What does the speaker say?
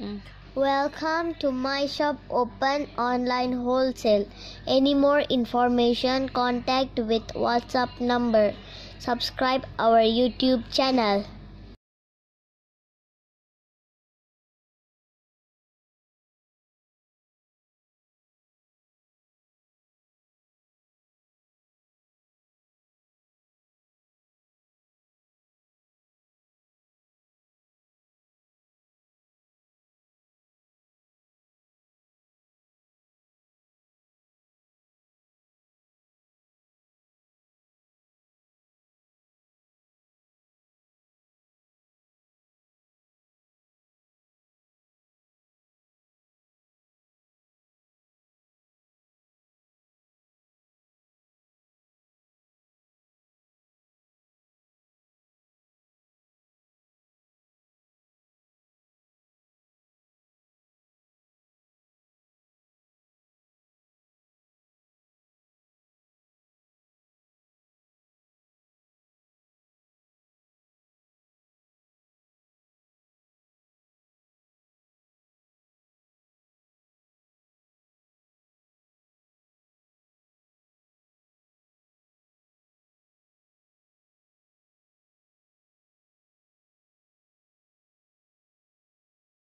Mm. Welcome to my shop open online wholesale. Any more information contact with WhatsApp number. Subscribe our YouTube channel.